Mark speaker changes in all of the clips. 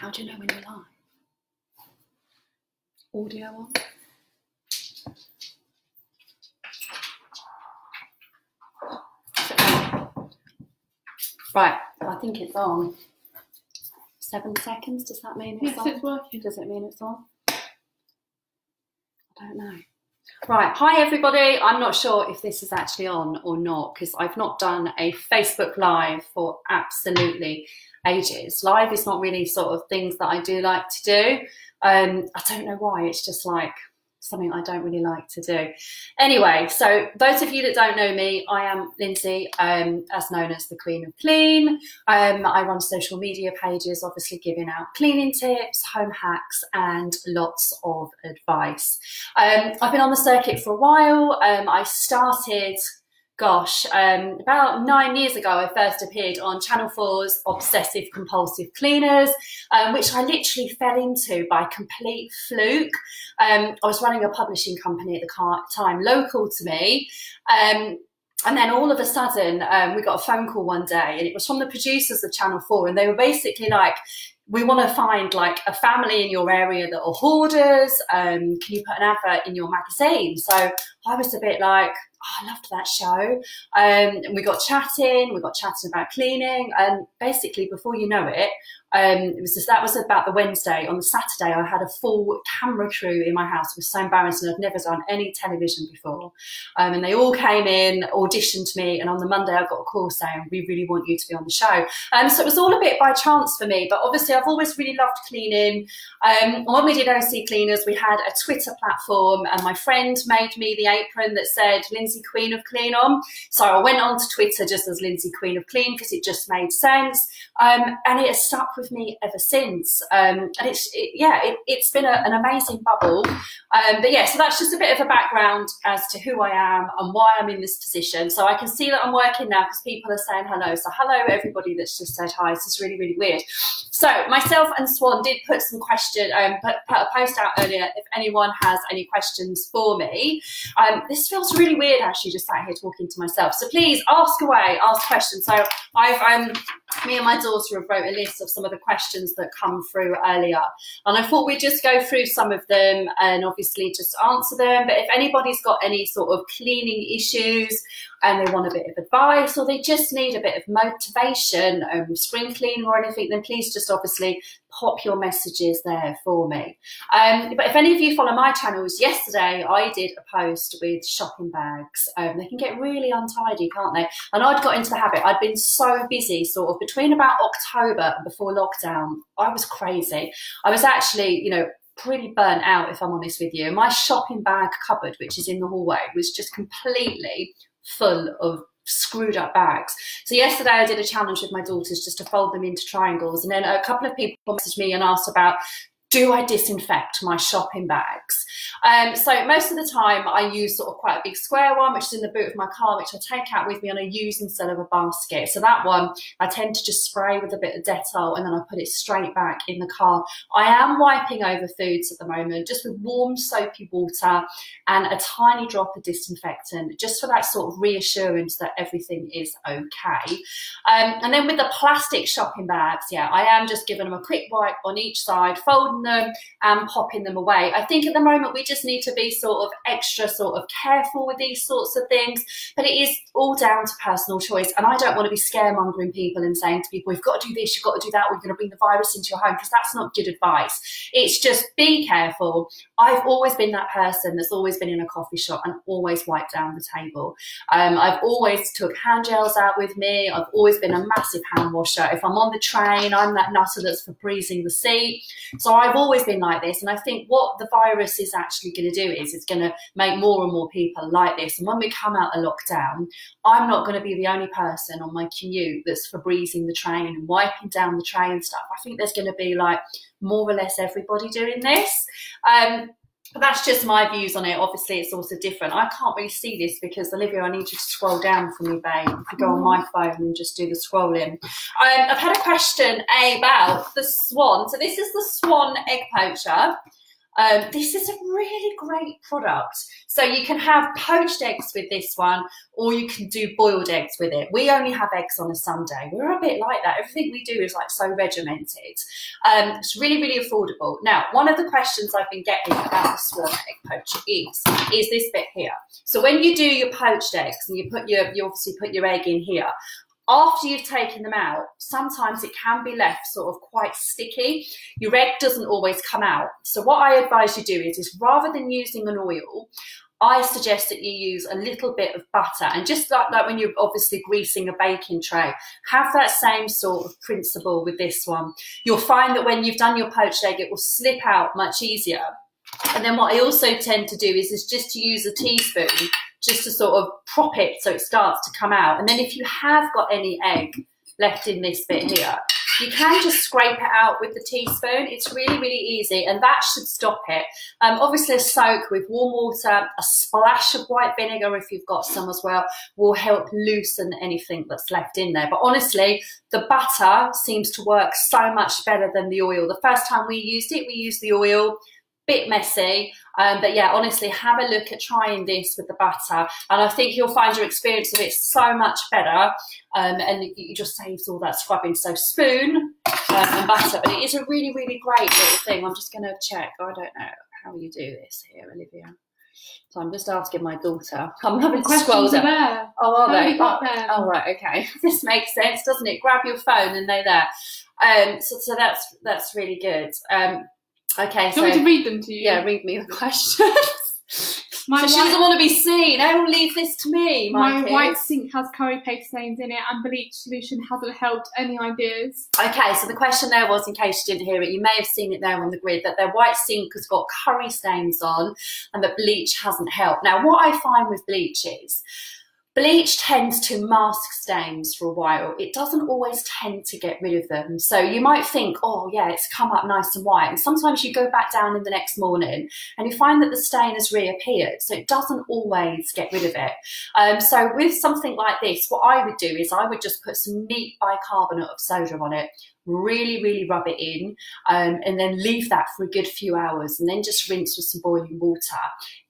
Speaker 1: How do you know when you're live? Audio on? Right, I think it's on. Seven seconds, does that mean it's
Speaker 2: Yes,
Speaker 1: on?
Speaker 2: it's working.
Speaker 1: Does it mean it's on? I don't know. Right, hi everybody. I'm not sure if this is actually on or not because I've not done a Facebook Live for absolutely ages. Live is not really sort of things that I do like to do. Um, I don't know why. It's just like something I don't really like to do. Anyway, so those of you that don't know me, I am Lynsey, um, as known as the Queen of Clean. Um, I run social media pages, obviously giving out cleaning tips, home hacks, and lots of advice. Um, I've been on the circuit for a while. Um, I started gosh, um, about nine years ago, I first appeared on Channel 4's Obsessive Compulsive Cleaners, um, which I literally fell into by complete fluke. Um, I was running a publishing company at the time, local to me. Um, and then all of a sudden, um, we got a phone call one day, and it was from the producers of Channel 4, and they were basically like, we want to find like a family in your area that are hoarders. Um, can you put an advert in your magazine? So I was a bit like, oh, I loved that show. Um, and we got chatting, we got chatting about cleaning, and basically before you know it, um, it was just, that was about the Wednesday. On the Saturday, I had a full camera crew in my house. It was so embarrassing. I'd never done any television before. Um, and they all came in, auditioned me. And on the Monday, I got a call saying, we really want you to be on the show. Um, so it was all a bit by chance for me. But obviously, I've always really loved cleaning. Um, when we did OC Cleaners, we had a Twitter platform. And my friend made me the apron that said Lynsey Queen of Clean on. So I went on to Twitter just as Lynsey Queen of Clean because it just made sense. Um, and it stuck with me ever since. Um, and it's, it, yeah, it, has been a, an amazing bubble. Um, but yeah, so that's just a bit of a background as to who I am and why I'm in this position. So I can see that I'm working now because people are saying hello. So hello, everybody that's just said hi. This is really, really weird. So myself and Swan did put some question, um, put, put a post out earlier if anyone has any questions for me. Um, this feels really weird actually just sat here talking to myself. So please ask away, ask questions. So I've, um, me and my daughter have wrote a list of some of the questions that come through earlier. And I thought we'd just go through some of them and obviously just answer them. But if anybody's got any sort of cleaning issues and they want a bit of advice or they just need a bit of motivation, um, spring cleaning or anything, then please just obviously pop your messages there for me. Um, but if any of you follow my channels, yesterday I did a post with shopping bags. Um, they can get really untidy, can't they? And I'd got into the habit. I'd been so busy sort of between about October and before lockdown. I was crazy. I was actually, you know, pretty burnt out if I'm honest with you. My shopping bag cupboard, which is in the hallway, was just completely full of screwed up bags. So yesterday I did a challenge with my daughters just to fold them into triangles. And then a couple of people messaged me and asked about do I disinfect my shopping bags? Um, so most of the time I use sort of quite a big square one, which is in the boot of my car, which I take out with me and I use instead of a basket. So that one, I tend to just spray with a bit of Dettol and then I put it straight back in the car. I am wiping over foods at the moment, just with warm soapy water and a tiny drop of disinfectant, just for that sort of reassurance that everything is okay. Um, and then with the plastic shopping bags, yeah, I am just giving them a quick wipe on each side, folding them and popping them away. I think at the moment we just need to be sort of extra sort of careful with these sorts of things, but it is all down to personal choice. And I don't want to be scaremongering people and saying to people, you've got to do this, you've got to do that, we're going to bring the virus into your home, because that's not good advice. It's just be careful. I've always been that person that's always been in a coffee shop and always wiped down the table. Um, I've always took hand gels out with me. I've always been a massive hand washer. If I'm on the train, I'm that nutter that's for breezing the seat. So I've always been like this. And I think what the virus is actually going to do is it's going to make more and more people like this. And when we come out of lockdown, I'm not going to be the only person on my commute that's for breezing the train and wiping down the train stuff. I think there's going to be like more or less everybody doing this. Um, but that's just my views on it. Obviously, it's also different. I can't really see this because Olivia, I need you to scroll down for me, babe. If you go on my phone and just do the scrolling. Um, I've had a question about the swan. So this is the swan egg poacher. Um, this is a really great product. So you can have poached eggs with this one, or you can do boiled eggs with it. We only have eggs on a Sunday. We're a bit like that. Everything we do is like so regimented. Um, it's really, really affordable. Now, one of the questions I've been getting about the swan egg poacher is, is this bit here. So when you do your poached eggs and you put your, you obviously put your egg in here, after you've taken them out, sometimes it can be left sort of quite sticky. Your egg doesn't always come out. So what I advise you do is, is rather than using an oil, I suggest that you use a little bit of butter and just like, like when you're obviously greasing a baking tray, have that same sort of principle with this one. You'll find that when you've done your poached egg, it will slip out much easier. And then what I also tend to do is, is just to use a teaspoon just to sort of prop it so it starts to come out. And then if you have got any egg left in this bit here, you can just scrape it out with the teaspoon. It's really, really easy and that should stop it. Um, obviously a soak with warm water, a splash of white vinegar if you've got some as well, will help loosen anything that's left in there. But honestly, the butter seems to work so much better than the oil. The first time we used it, we used the oil bit messy. Um, but yeah, honestly, have a look at trying this with the butter. And I think you'll find your experience of it so much better. Um, and you just saves all that scrubbing. So spoon um, and butter. But it is a really, really great little thing. I'm just going to check. I don't know how you do this here, Olivia. So I'm just asking my daughter. I'm having to scroll down.
Speaker 2: There.
Speaker 1: Oh, are
Speaker 2: How
Speaker 1: they? oh, oh, right, okay. This makes sense, doesn't it? Grab your phone and they're there. Um, so, so that's that's really good. Um, okay,
Speaker 2: Do
Speaker 1: so
Speaker 2: you want me to read them to you?
Speaker 1: yeah, read me the questions.
Speaker 2: My
Speaker 1: so she doesn't want to be seen. Oh, leave this to me,
Speaker 2: My
Speaker 1: Mikey.
Speaker 2: white sink has curry paste stains in it, and bleach solution hasn't helped. Any ideas?
Speaker 1: Okay, so the question there was, in case you didn't hear it, you may have seen it there on the grid, that their white sink has got curry stains on and that bleach hasn't helped. Now, what I find with bleach is, Bleach tends to mask stains for a while. It doesn't always tend to get rid of them. So you might think, oh yeah, it's come up nice and white. And sometimes you go back down in the next morning and you find that the stain has reappeared. So it doesn't always get rid of it. Um, so with something like this, what I would do is I would just put some neat bicarbonate of soda on it, really, really rub it in, um, and then leave that for a good few hours and then just rinse with some boiling water.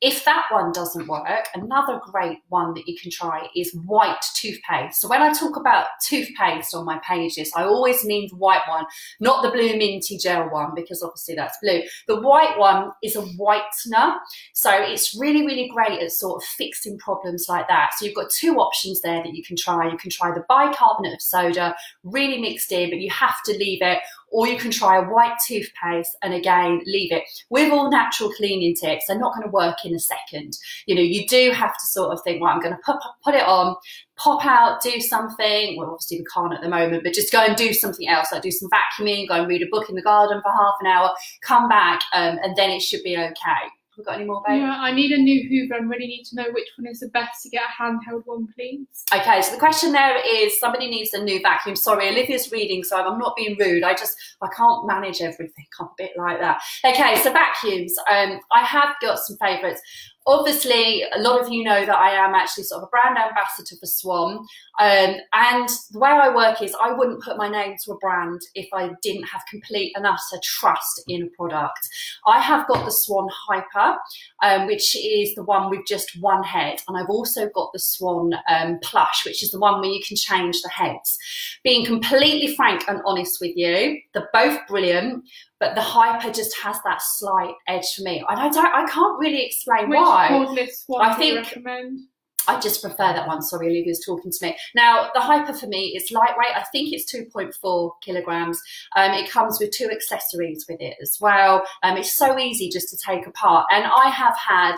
Speaker 1: If that one doesn't work, another great one that you can try is white toothpaste. So when I talk about toothpaste on my pages, I always mean the white one, not the blue minty gel one, because obviously that's blue. The white one is a whitener. So it's really, really great at sort of fixing problems like that. So you've got two options there that you can try. You can try the bicarbonate of soda, really mixed in, but you have to leave it or you can try a white toothpaste and again leave it with all natural cleaning tips. They're not going to work in a second. You know you do have to sort of think well i'm going to put, put it on pop out do something. Well obviously we can't at the moment but just go and do something else like do some vacuuming go and read a book in the garden for half an hour come back um, and then it should be okay we got any more babe?
Speaker 2: Yeah, I need a new Hoover and really need to know which one is the best to get a handheld one, please.
Speaker 1: Okay, so the question there is somebody needs a new vacuum. Sorry, Olivia's reading, so I'm not being rude. I just I can't manage everything. I'm a bit like that. Okay, so vacuums. Um, I have got some favourites. Obviously, a lot of you know that I am actually sort of a brand ambassador for Swan. Um, and the way I work is I wouldn't put my name to a brand if I didn't have complete and utter trust in a product. I have got the Swan Hyper, um, which is the one with just one head. And I've also got the Swan um, Plush, which is the one where you can change the heads. Being completely frank and honest with you, they're both brilliant, but the Hyper just has that slight edge for me. And I don't, I can't really explain
Speaker 2: Which
Speaker 1: why.
Speaker 2: cordless one
Speaker 1: I think-
Speaker 2: recommend?
Speaker 1: I just prefer that one. Sorry, Olivia's talking to me. Now, the Hyper for me is lightweight. I think it's 2.4 kilograms. Um, it comes with two accessories with it as well. Um, it's so easy just to take apart. And I have had,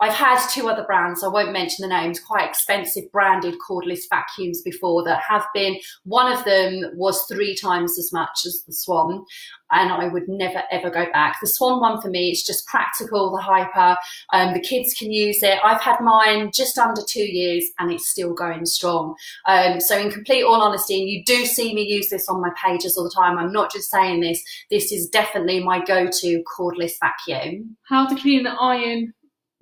Speaker 1: I've had two other brands, I won't mention the names, quite expensive branded cordless vacuums before that have been, one of them was three times as much as the Swan. And I would never ever go back. The Swan one for me, it's just practical, the Hyper. Um, the kids can use it. I've had mine just under two years and it's still going strong. Um, so in complete all honesty, and you do see me use this on my pages all the time. I'm not just saying this. This is definitely my go-to cordless vacuum.
Speaker 2: How to clean the iron.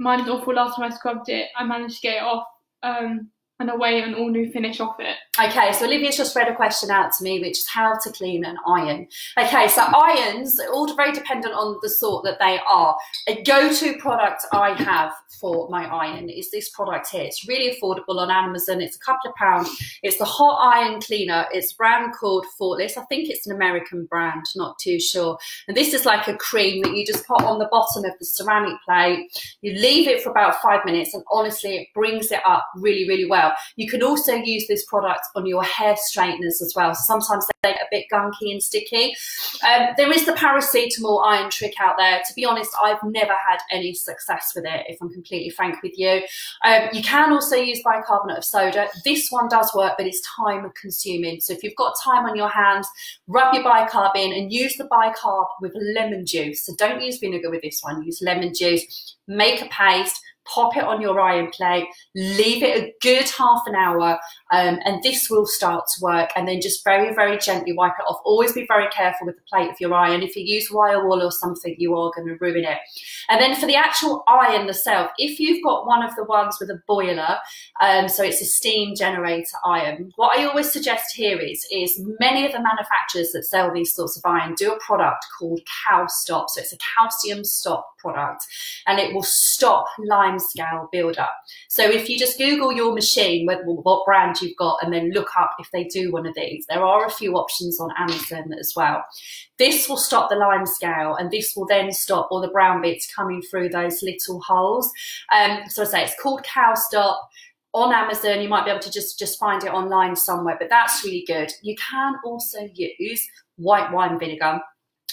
Speaker 2: Mine is awful. Last time I scrubbed it, I managed to get it off um, and away an all new finish off it.
Speaker 1: Okay, so Olivia's just read a question out to me, which is how to clean an iron. Okay, so irons, all very dependent on the sort that they are. A go-to product I have for my iron is this product here. It's really affordable on Amazon. It's a couple of pounds. It's the hot iron cleaner. It's brand called Faultless. I think it's an American brand, not too sure. And this is like a cream that you just put on the bottom of the ceramic plate. You leave it for about five minutes, and honestly, it brings it up really, really well. You can also use this product on your hair straighteners as well. So sometimes they get a bit gunky and sticky. Um, there is the paracetamol iron trick out there. To be honest, I've never had any success with it, if I'm completely frank with you. Um, you can also use bicarbonate of soda. This one does work, but it's time consuming. So if you've got time on your hands, rub your bicarb in and use the bicarb with lemon juice. So don't use vinegar with this one, use lemon juice. Make a paste, pop it on your iron plate, leave it a good half an hour, um, and this will start to work. And then just very, very gently wipe it off. Always be very careful with the plate of your iron. If you use wire wool or something, you are going to ruin it. And then for the actual iron itself, if you've got one of the ones with a boiler, um, so it's a steam generator iron, what I always suggest here is, is many of the manufacturers that sell these sorts of iron do a product called Calstop. So it's a calcium stop product and it will stop lime scale buildup. So if you just Google your machine, what brand you've got, and then look up if they do one of these, there are a few options on Amazon as well. This will stop the lime scale and this will then stop all the brown bits coming through those little holes. Um, so I say it's called Calstop on Amazon. You might be able to just, just find it online somewhere, but that's really good. You can also use white wine vinegar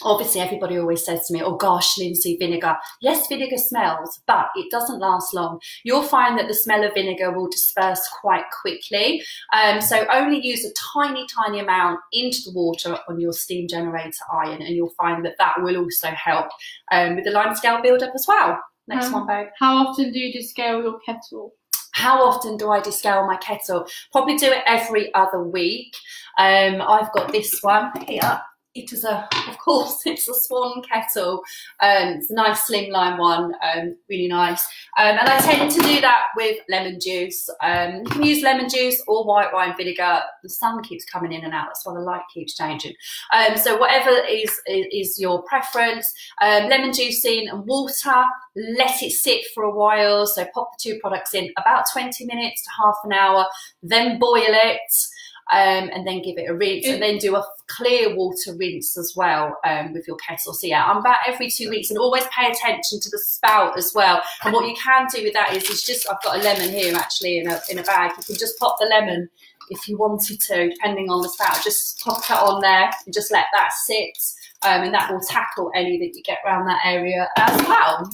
Speaker 1: obviously everybody always says to me, oh gosh, Lynsey, vinegar. Yes, vinegar smells, but it doesn't last long. You'll find that the smell of vinegar will disperse quite quickly. Um, so only use a tiny, tiny amount into the water on your steam generator iron and you'll find that that will also help um, with the lime scale buildup as well. Next um, one, babe.
Speaker 2: How often do you descale your kettle?
Speaker 1: How often do I descale my kettle? Probably do it every other week. Um, I've got this one here it a, of course, it's a swan kettle. Um, it's a nice slimline one, um, really nice. Um, and I tend to do that with lemon juice. Um, you can use lemon juice or white wine vinegar. The sun keeps coming in and out, that's why the light keeps changing. Um, so whatever is, is, is your preference, um, lemon juice in and water, let it sit for a while. So pop the two products in about 20 minutes to half an hour, then boil it um, and then give it a rinse and then do a clear water rinse as well um, with your kettle. So yeah, I'm about every two weeks and always pay attention to the spout as well. And what you can do with that is, is just, I've got a lemon here actually in a, in a bag. You can just pop the lemon if you wanted to, depending on the spout, just pop that on there and just let that sit. Um, and that will tackle any that you get around that area as well.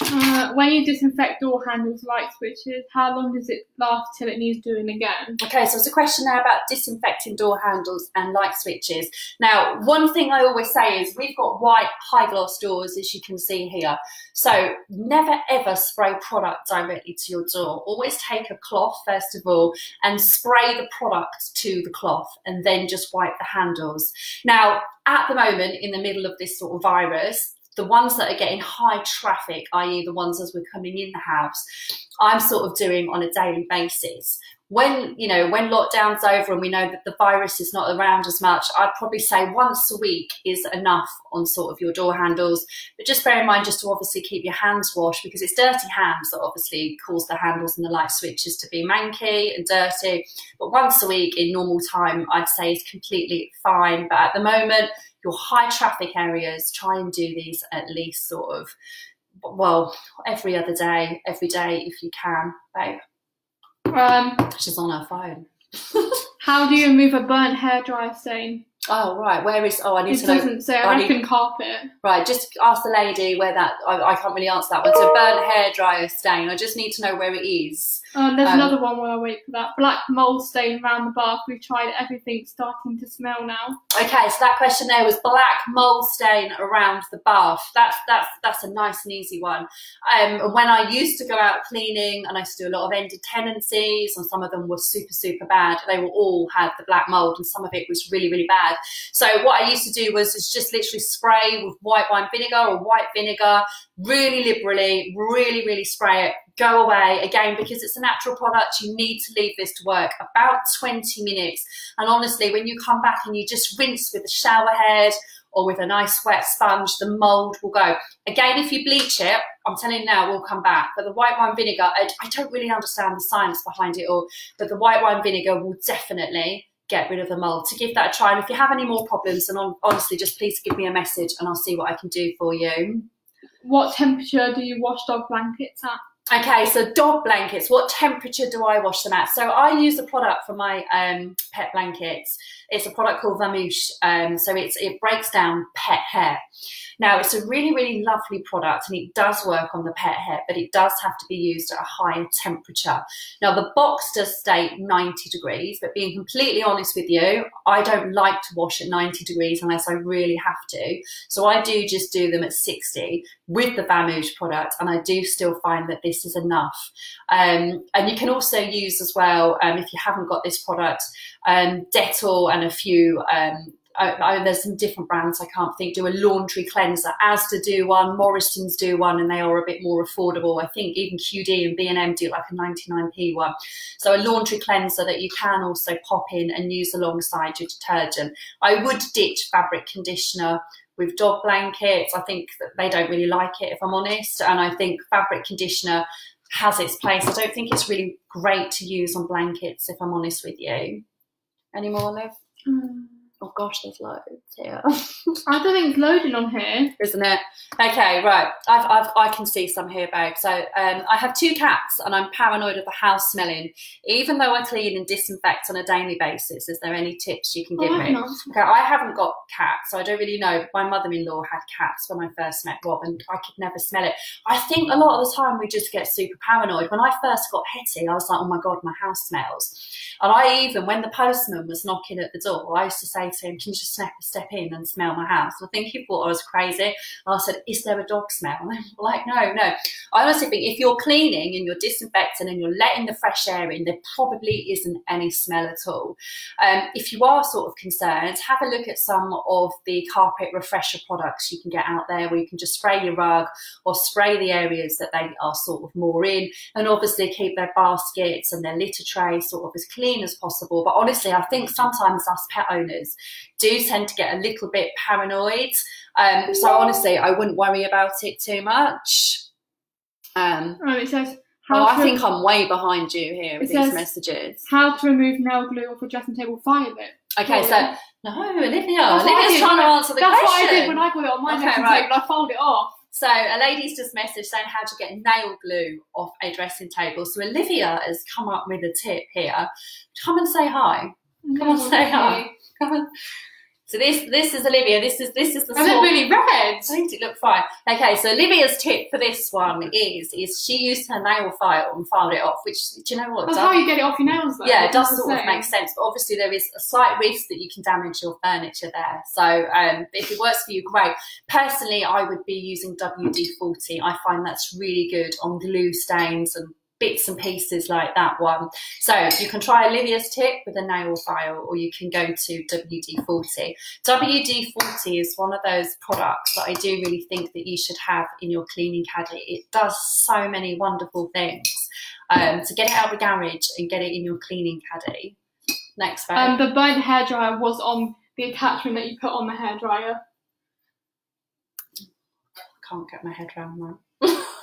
Speaker 2: Uh, when you disinfect door handles, light switches, how long does it last till it needs doing again?
Speaker 1: Okay, so it's a question now about disinfecting door handles and light switches. Now, one thing I always say is we've got white high gloss doors, as you can see here. So never ever spray product directly to your door. Always take a cloth, first of all, and spray the product to the cloth and then just wipe the handles. Now, at the moment, in the middle of this sort of virus, the ones that are getting high traffic, i.e. the ones as we're coming in the house, I'm sort of doing on a daily basis. When, you know, when lockdown's over and we know that the virus is not around as much, I'd probably say once a week is enough on sort of your door handles. But just bear in mind just to obviously keep your hands washed because it's dirty hands that obviously cause the handles and the light switches to be manky and dirty. But once a week in normal time, I'd say is completely fine. But at the moment, your high traffic areas, try and do these at least sort of, well, every other day, every day if you can, babe. Um, She's on her phone.
Speaker 2: how do you remove a burnt hairdryer stain?
Speaker 1: Oh right, where is? Oh, I need
Speaker 2: it
Speaker 1: to know.
Speaker 2: It doesn't say. I, I reckon need, carpet.
Speaker 1: Right, just ask the lady where that. I, I can't really answer that one. So burnt hairdryer stain. I just need to know where it is.
Speaker 2: Oh, there's um, another one while I wait for that. Black mold stain around the bath. We've tried everything, starting to smell now.
Speaker 1: Okay, so that question there was black mold stain around the bath. That's that's that's a nice and easy one. Um, when I used to go out cleaning, and I used to do a lot of ended tenancies, and some of them were super super bad. They were all had the black mold, and some of it was really really bad. So what I used to do was just literally spray with white wine vinegar or white vinegar, really liberally, really, really spray it, go away. Again, because it's a natural product, you need to leave this to work about 20 minutes. And honestly, when you come back and you just rinse with a shower head or with a nice wet sponge, the mold will go. Again, if you bleach it, I'm telling you now, it will come back. But the white wine vinegar, I, I don't really understand the science behind it all, but the white wine vinegar will definitely get rid of the mold. To give that a try. And if you have any more problems, then on, honestly, just please give me a message and I'll see what I can do for you.
Speaker 2: What temperature do you wash dog blankets at?
Speaker 1: Okay, so dog blankets, what temperature do I wash them at? So I use a product for my um, pet blankets. It's a product called Vamoosh. Um, so it's, it breaks down pet hair. Now, it's a really, really lovely product and it does work on the pet hair, but it does have to be used at a higher temperature. Now, the box does state 90 degrees, but being completely honest with you, I don't like to wash at 90 degrees unless I really have to. So I do just do them at 60 with the Vamoosh product, and I do still find that this is enough. Um, and you can also use as well, um, if you haven't got this product, um, Dettol and a few um, I, I, there's some different brands I can't think do a laundry cleanser. Asda do one, Morrison's do one, and they are a bit more affordable. I think even QD and B&M do like a 99p one. So a laundry cleanser that you can also pop in and use alongside your detergent. I would ditch fabric conditioner with dog blankets. I think that they don't really like it, if I'm honest. And I think fabric conditioner has its place. I don't think it's really great to use on blankets, if I'm honest with you. Any more, Liv? Mm. Oh gosh, there's loads here.
Speaker 2: I don't think it's loading on here.
Speaker 1: Isn't it? Okay, right. I've, I've, I can see some here, babe. So um, I have two cats and I'm paranoid of the house smelling. Even though I clean and disinfect on a daily basis, is there any tips you can give oh, me? Okay, I haven't got cats, so I don't really know. My mother-in-law had cats when I first met Rob and I could never smell it. I think a lot of the time we just get super paranoid. When I first got Hetty, I was like, oh my God, my house smells. And I even, when the postman was knocking at the door, I used to say him, can you just step, step in and smell my house? I think he thought I was crazy. I said, is there a dog smell? And like, no, no. I honestly think if you're cleaning and you're disinfecting and you're letting the fresh air in, there probably isn't any smell at all. Um, if you are sort of concerned, have a look at some of the carpet refresher products you can get out there where you can just spray your rug or spray the areas that they are sort of more in and obviously keep their baskets and their litter tray sort of as clean as possible. But honestly, I think sometimes us pet owners do tend to get a little bit paranoid. Um, so honestly, I wouldn't worry about it too much. Um,
Speaker 2: oh, it says.
Speaker 1: oh, I think I'm way behind you here with these messages.
Speaker 2: How to remove nail glue off a dressing table fire bit.
Speaker 1: Okay, so no, Olivia. That's Olivia's trying to answer the
Speaker 2: that's
Speaker 1: question.
Speaker 2: That's what I did when I got it on my okay, dressing right. table. I fold it off.
Speaker 1: So a lady's just messaged saying how to get nail glue off a dressing table. So Olivia has come up with a tip here. Come and say hi. Come and say hi. So this this is Olivia. This is this is the.
Speaker 2: I look really red. I
Speaker 1: think it looked fine. Okay, so Olivia's tip for this one is is she used her nail file and filed it off. Which do you know what?
Speaker 2: That's how you get it off your nails. Though.
Speaker 1: Yeah, it does sort of make sense. But obviously there is a slight risk that you can damage your furniture there. So um, if it works for you, great. Personally, I would be using WD forty. I find that's really good on glue stains and bits and pieces like that one. So you can try Olivia's tip with a nail file or you can go to WD-40. WD-40 is one of those products that I do really think that you should have in your cleaning caddy. It does so many wonderful things. Um, to get it out of the garage and get it in your cleaning caddy. Next,
Speaker 2: Um, the burnt hairdryer was on the attachment that you put on the hairdryer.
Speaker 1: I can't get my head around that.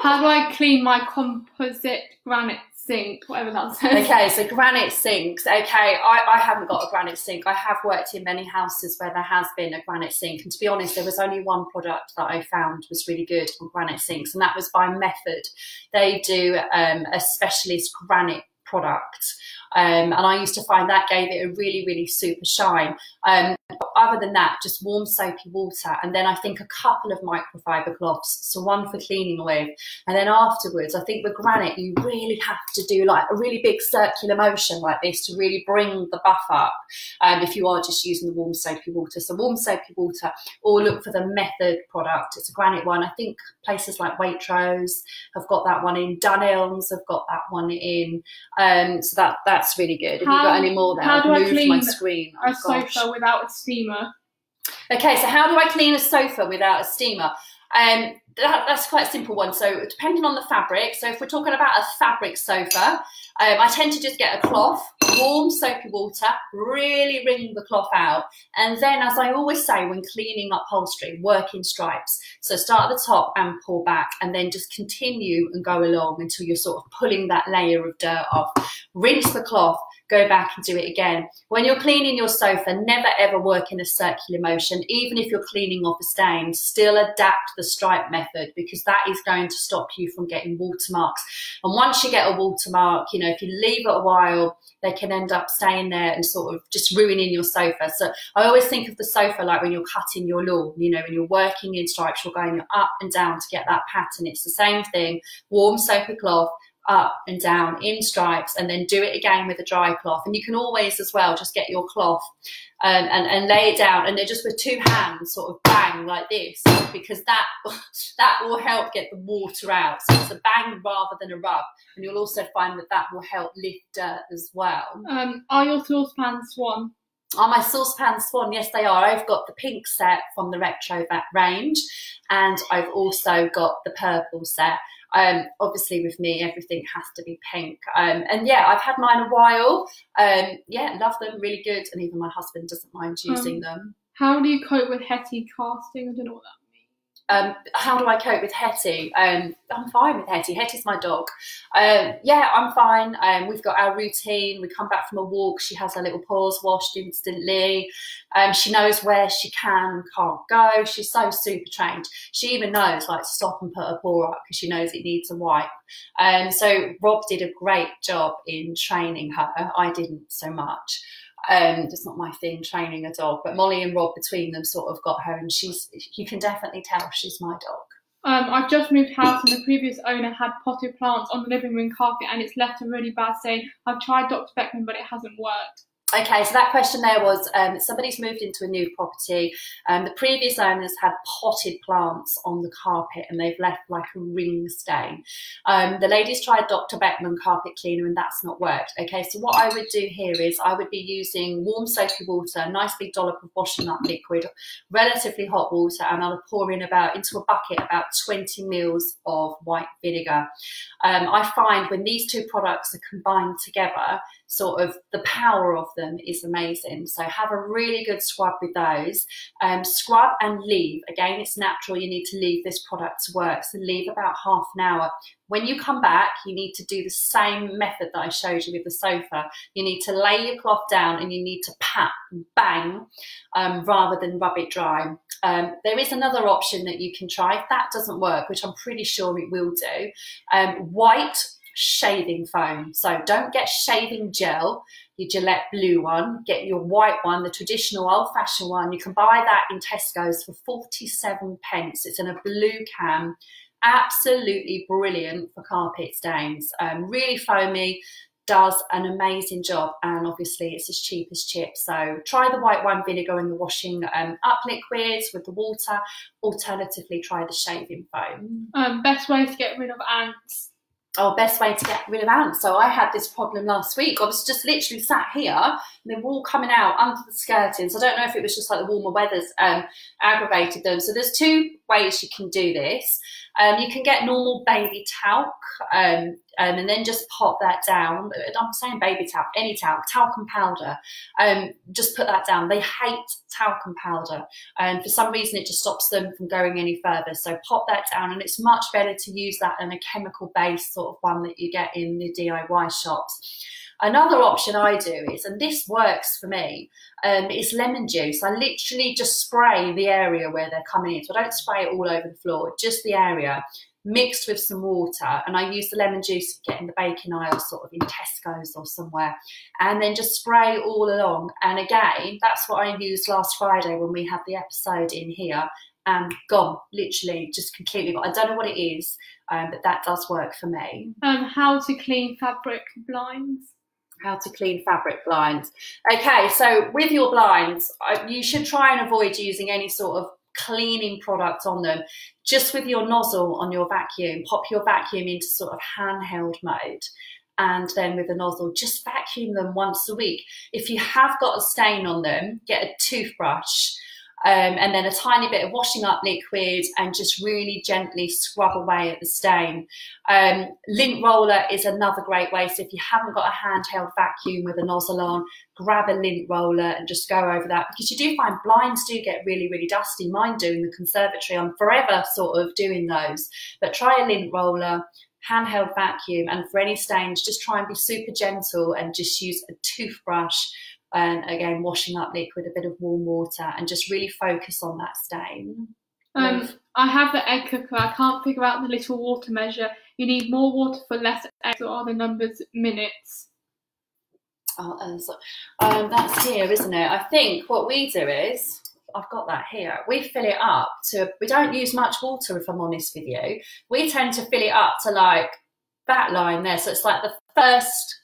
Speaker 2: How do I clean my composite granite sink, whatever that says?
Speaker 1: Okay, so granite sinks. Okay, I, I haven't got a granite sink. I have worked in many houses where there has been a granite sink. And to be honest, there was only one product that I found was really good on granite sinks, and that was by Method. They do um, a specialist granite product. Um, and I used to find that gave it a really, really super shine. Um, other than that, just warm soapy water. And then I think a couple of microfiber cloths, so one for cleaning with. And then afterwards, I think with granite, you really have to do like a really big circular motion like this to really bring the buff up um, if you are just using the warm soapy water. So warm soapy water, or look for the Method product. It's a granite one. I think places like Waitrose have got that one in. Dunelm's have got that one in. Um, so that, that that's really good. Have
Speaker 2: How-
Speaker 1: you got any more there?
Speaker 2: how
Speaker 1: I've
Speaker 2: do I
Speaker 1: moved my
Speaker 2: clean
Speaker 1: screen.
Speaker 2: A
Speaker 1: Oh, gosh.
Speaker 2: sofa without a steamer.
Speaker 1: Okay, so how do I clean a sofa without a steamer? Um, that, that's quite a simple one. So depending on the fabric, so if we're talking about a fabric sofa, um, I tend to just get a cloth, warm soapy water, really wring the cloth out. And then, as I always say when cleaning upholstery, work in stripes. So start at the top and pull back, and then just continue and go along until you're sort of pulling that layer of dirt off. Rinse the cloth, go back and do it again. When you're cleaning your sofa, never ever work in a circular motion. Even if you're cleaning off a stain, still adapt the stripe method because that is going to stop you from getting watermarks. And once you get a watermark, you know, if you leave it a while, they can end up staying there and sort of just ruining your sofa. So I always think of the sofa like when you're cutting your lawn, you know, when you're working in stripes, you're going up and down to get that pattern. It's the same thing, warm soapy cloth, up and down in stripes and then do it again with a dry cloth and you can always as well just get your cloth um, and, and lay it down and then just with two hands sort of bang like this because that that will help get the water out so it's a bang rather than a rub and you'll also find that that will help lift dirt as well
Speaker 2: Um, are your saucepans swan?
Speaker 1: are my saucepan swan? Yes, they are. I've got the pink set from the Retro Vat range, and I've also got the purple set. Um, obviously, with me, everything has to be pink. Um, and yeah, I've had mine a while. Um, yeah, love them, really good. And even my husband doesn't mind using them.
Speaker 2: How do you cope with Hetty casting? I don't know what that.
Speaker 1: Um, how do I cope with Hetty? Um, I'm fine with Hetty. Hetty's my dog. Um, yeah, I'm fine. Um, we've got our routine. We come back from a walk. She has her little paws washed instantly. Um, she knows where she can and can't go. She's so super trained. She even knows like to stop and put her paw up because she knows it needs a wipe. Um, so Rob did a great job in training her. I didn't so much. Um, it's not my thing training a dog, but Molly and Rob between them sort of got her, and she's you can definitely tell she's my dog.
Speaker 2: Um, I've just moved house and the previous owner had potted plants on the living room carpet and it's left a really bad stain. I've tried Dr. Beckmann but it hasn't worked.
Speaker 1: Okay, so that question there was um, somebody's moved into a new property. Um, the previous owners had potted plants on the carpet and they've left like a ring stain. Um, the ladies tried Dr. Beckmann carpet cleaner and that's not worked. Okay, so what I would do here is I would be using warm soapy water, nice big dollop of washing up liquid, relatively hot water, and I'll pour in about into a bucket about 20 mils of white vinegar. Um, I find when these two products are combined together, sort of the power of them is amazing. So have a really good scrub with those. Um, scrub and leave. Again, it's natural. You need to leave this product to work. So leave about half an hour. When you come back, you need to do the same method that I showed you with the sofa. You need to lay your cloth down and you need to pat bang um, rather than rub it dry. Um, there is another option that you can try if that doesn't work, which I'm pretty sure it will do. Um, white shaving foam. So don't get shaving gel, your Gillette blue one. Get your white one, the traditional old-fashioned one. You can buy that in Tesco's for 47 pence. It's in a blue can. Absolutely brilliant for carpet stains. Um, really foamy, does an amazing job and obviously it's as cheap as chips so try the white wine vinegar in the washing um, up liquids with the water alternatively try the shaving foam
Speaker 2: Um, best way to get rid of ants.
Speaker 1: Oh, best way to get rid of ants. So I had this problem last week. I was just literally sat here and they were all coming out under the skirtings. I don't know if it was just like the warmer weather's um, aggravated them. So there's two ways you can do this. Um, you can get normal baby talc um, um, and then just pop that down. I'm saying baby talc, any talc, talcum powder. Um, just put that down. They hate talcum powder. And for some reason, it just stops them from going any further. So pop that down, and it's much better to use that than a chemical based sort of one that you get in the DIY shops. Another option I do is, and this works for me, um, is lemon juice. I literally just spray the area where they're coming in. So I don't spray it all over the floor, just the area mixed with some water. And I use the lemon juice to get in the baking aisle, sort of in Tesco's or somewhere, and then just spray all along. And again, that's what I used last Friday when we had the episode in here. And gone, literally, just completely. But I don't know what it is, um, but that does work for me.
Speaker 2: Um, how to clean fabric blinds.
Speaker 1: How to clean fabric blinds. Okay, so with your blinds, you should try and avoid using any sort of cleaning product on them. Just with your nozzle on your vacuum, pop your vacuum into sort of handheld mode. and then with a nozzle, just vacuum them once a week. If you have got a stain on them, get a toothbrush um, and then a tiny bit of washing up liquid and just really gently scrub away at the stain. Um, lint roller is another great way. So if you haven't got a handheld vacuum with a nozzle on, grab a lint roller and just go over that because you do find blinds do get really, really dusty. Mine do in the conservatory. I'm forever sort of doing those, but try a lint roller, handheld vacuum and for any stains just try and be super gentle and just use a toothbrush and again washing up liquid a bit of warm water and just really focus on that stain
Speaker 2: um, I have the egg cooker. I can't figure out the little water measure. You need more water for less eggs, or are the numbers minutes?
Speaker 1: Oh, um, that's here, isn't it? I think what we do is I've got that here. We fill it up to, we don't use much water if I'm honest with you. We tend to fill it up to like that line there. So it's like the first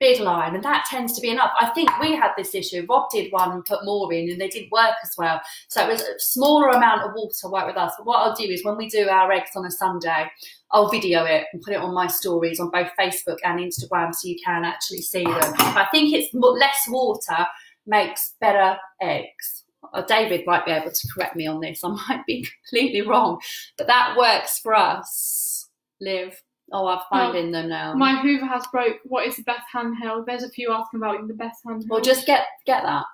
Speaker 1: big line, and that tends to be enough. I think we had this issue. Rob did one and put more in, and they didn't work as well. So it was a smaller amount of water work with us. But what I'll do is when we do our eggs on a Sunday, I'll video it and put it on my stories on both Facebook and Instagram so you can actually see them. I think it's less water makes better eggs uh, David might be able to correct me on this. I might be completely wrong, but that works for us. Liv. Oh, I'm finding them now.
Speaker 2: My Hoover has broke. What is the best handheld? There's a few asking about the best handheld.
Speaker 1: Well, just get get that.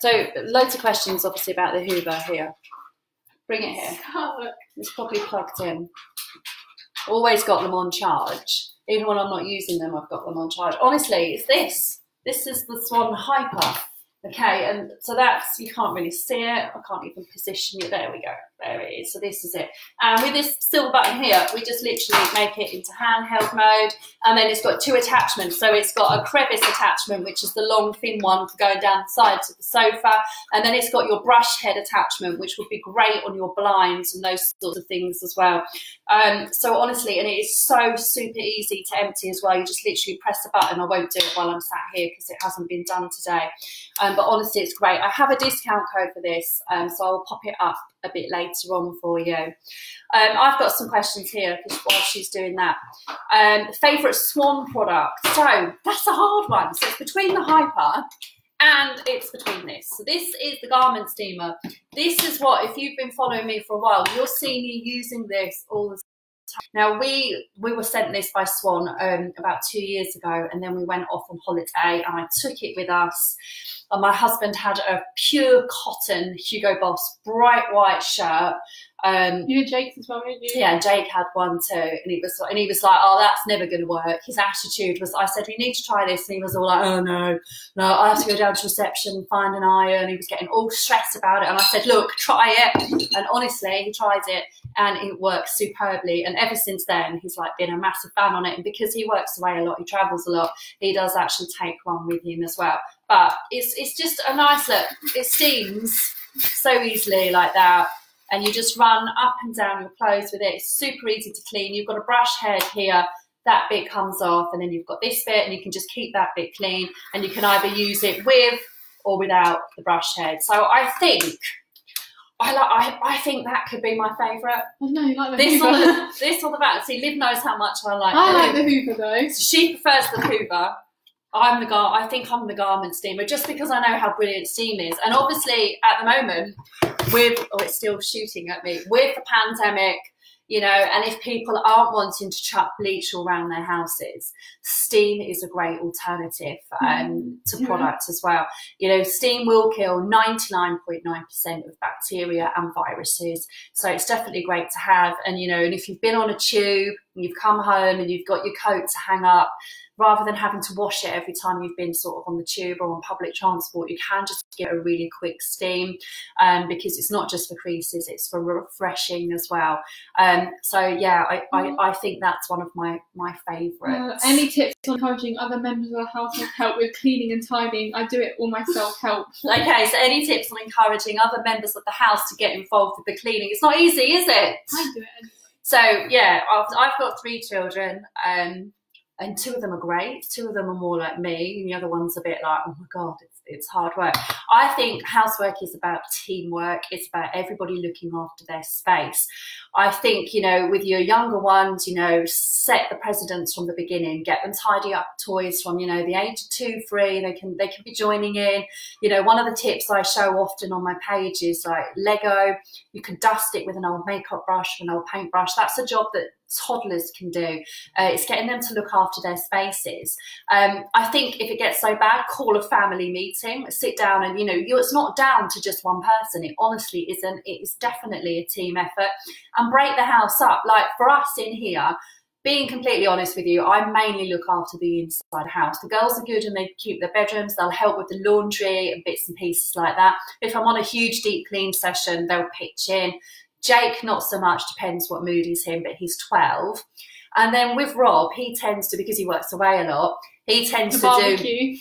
Speaker 1: So, loads of questions, obviously, about the Hoover here. Bring it here. It's probably plugged in. Always got them on charge. Even when I'm not using them, I've got them on charge. Honestly, it's this. This is the Swan Hyper. Okay, and so that's, you can't really see it. I can't even position it. There we go. There it is. So this is it. And with this silver button here, we just literally make it into handheld mode. And then it's got two attachments. So it's got a crevice attachment, which is the long thin one for going down the sides of the sofa. And then it's got your brush head attachment, which would be great on your blinds and those sorts of things as well. Um, so honestly, and it is so super easy to empty as well. You just literally press the button. I won't do it while I'm sat here because it hasn't been done today. Um, but honestly, it's great. I have a discount code for this, um, so I'll pop it up a bit later on for you. Um, I've got some questions here while she's doing that. Um, Favourite Swan product? So that's a hard one. So it's between the Hyper and it's between this. So this is the garment steamer. This is what, if you've been following me for a while, you'll see me using this all the time. Now we we were sent this by Swan um, about two years ago, and then we went off on holiday, and I took it with us. And my husband had a pure cotton Hugo Boss bright white shirt
Speaker 2: um, you had Jake's as well, didn't you?
Speaker 1: Yeah, Jake had one too, and he was and he was like, "Oh, that's never going to work." His attitude was, "I said we need to try this," and he was all like, "Oh no, no, I have to go down to reception, and find an iron." He was getting all stressed about it, and I said, "Look, try it." And honestly, he tried it, and it works superbly. And ever since then, he's like been a massive fan on it. And because he works away a lot, he travels a lot, he does actually take one with him as well. But it's it's just a nice look. It steams so easily like that and you just run up and down your clothes with it. It's super easy to clean. You've got a brush head here, that bit comes off, and then you've got this bit, and you can just keep that bit clean, and you can either use it with or without the brush head. So I think I like. I, I think that could be my favourite.
Speaker 2: Oh, no, you like the
Speaker 1: this
Speaker 2: Hoover.
Speaker 1: or the this or the back. See, Liv knows how much I like.
Speaker 2: I
Speaker 1: the
Speaker 2: like
Speaker 1: Hoover.
Speaker 2: the Hoover though.
Speaker 1: She prefers the Hoover. I'm the gar. I think I'm the garment steamer, just because I know how brilliant steam is. And obviously, at the moment, with oh, it's still shooting at me with the pandemic. You know, and if people aren't wanting to chuck bleach all around their houses, steam is a great alternative um, to
Speaker 2: Yeah.
Speaker 1: products as well. You know, steam will kill 99.9% of bacteria and viruses. So it's definitely great to have. And, you know, and if you've been on a tube and you've come home and you've got your coat to hang up, rather than having to wash it every time you've been sort of on the tube or on public transport, you can just get a really quick steam um, because it's not just for creases, it's for refreshing as well. Um, so yeah, I, I, I think that's one of my, my
Speaker 2: Uh,
Speaker 1: favourites.
Speaker 2: any tips on encouraging other members of the household to help with cleaning and tidying? I do it all myself. Help.
Speaker 1: Okay, so any tips on encouraging other members of the house to get involved with the cleaning? It's not easy, is it?
Speaker 2: I do it. Anyway.
Speaker 1: So yeah, I've, I've got three children, um, and two of them are great. Two of them are more like me, and the other one's a bit like, oh my god, it's, it's hard work. I think housework is about teamwork. It's about everybody looking after their space. I think, you know, with your younger ones, you know, set the precedence from the beginning, get them tidy up toys from, you know, the age of two, three, they can, they can be joining in. You know, one of the tips I show often on my page is like Lego, you can dust it with an old makeup brush, an old paintbrush. That's a job that toddlers can do. Uh, it's getting them to look after their spaces. Um, I think if it gets so bad, call a family meeting, sit down and, you know, it's not down to just one person. It honestly isn't. It is definitely a team effort and break the house up. Like for us in here, being completely honest with you, I mainly look after the inside house. The girls are good and they keep their bedrooms. They'll help with the laundry and bits and pieces like that. If I'm on a huge deep clean session, they'll pitch in. Jake, not so much, depends what mood he's in, but he's 12. And then with Rob, he tends to, because he works away a lot, he tends to do,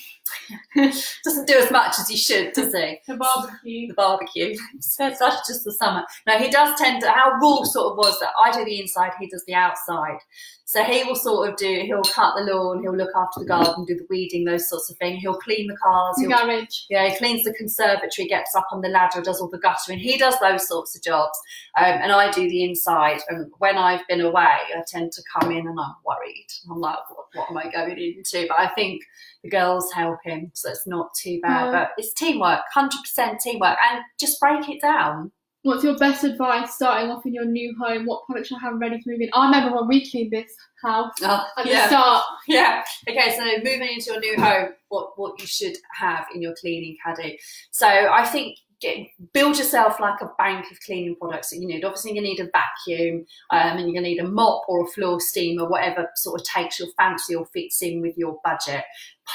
Speaker 1: doesn't do as much as he should, does he?
Speaker 2: The barbecue.
Speaker 1: the barbecue. So that's just the summer. No, he does tend to, our rule sort of was that I do the inside, he does the outside. So he will sort of do, he'll cut the lawn, he'll look after the garden, do the weeding, those sorts of things. He'll clean the cars,
Speaker 2: The
Speaker 1: he'll
Speaker 2: garage.
Speaker 1: yeah, he cleans the conservatory, gets up on the ladder, does all the guttering. He does those sorts of jobs, um, and I do the inside. And when I've been away, I tend to come in and I'm worried. I'm like, what, what am I going into? But I think the girls help him, so it's not too bad.
Speaker 2: Yeah.
Speaker 1: But it's teamwork, hundred percent teamwork, and just break it down.
Speaker 2: What's your best advice starting off in your new home? What products should I have ready to move in? I remember when we cleaned this house
Speaker 1: Oh,
Speaker 2: at the start.
Speaker 1: yeah. Okay, so moving into your new home, what what you should have in your cleaning caddy. So I think get, build yourself like a bank of cleaning products that you need. Obviously, you need a vacuum, um, and you're going to need a mop or a floor steamer, whatever sort of takes your fancy or fits in with your budget.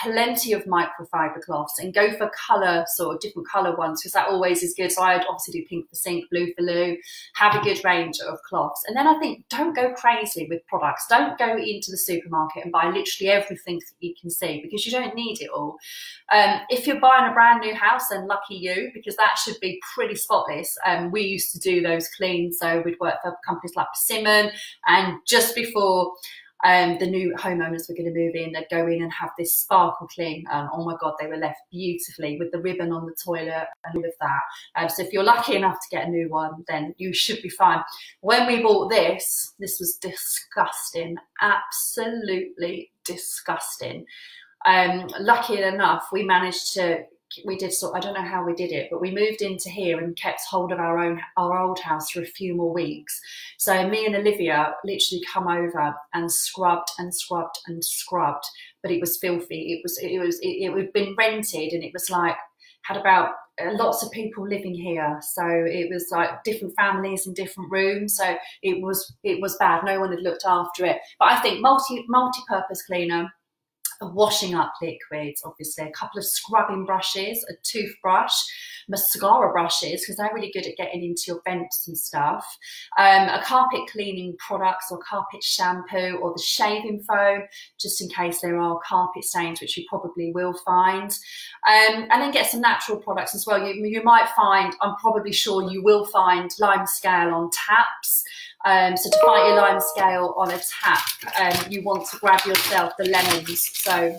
Speaker 1: Plenty of microfiber cloths and go for colour, sort of different colour ones, because that always is good. So I'd obviously do pink for sink, blue for loo, have a good range of cloths. And then I think don't go crazy with products. Don't go into the supermarket and buy literally everything that you can see because you don't need it all. Um, if you're buying a brand new house, then lucky you, because that should be pretty spotless. Um, we used to do those clean, so we'd work for companies like Persimmon, and just before um, the new homeowners were going to move in, they'd go in and have this sparkle clean. And oh my God, they were left beautifully with the ribbon on the toilet and all of that. Um, so if you're lucky enough to get a new one, then you should be fine. When we bought this, this was disgusting, absolutely disgusting. Um, lucky enough, we managed to. We did sort. I don't know how we did it, but we moved into here and kept hold of our own our old house for a few more weeks. So me and Olivia literally come over and scrubbed and scrubbed and scrubbed, but it was filthy. It was it was it, it had been rented and it was like had about uh, lots of people living here so it was like different families in different rooms so it was it was bad no one had looked after it but i think multi multi-purpose cleaner washing up liquids, obviously, a couple of scrubbing brushes, a toothbrush, mascara brushes, because they're really good at getting into your vents and stuff, um, a carpet cleaning products or carpet shampoo or the shaving foam, just in case there are carpet stains, which you probably will find. Um, and then get some natural products as well. You, you might find, I'm probably sure you will find lime scale on taps. Um, so to fight your lime scale on a tap, um, you want to grab yourself the lemons. So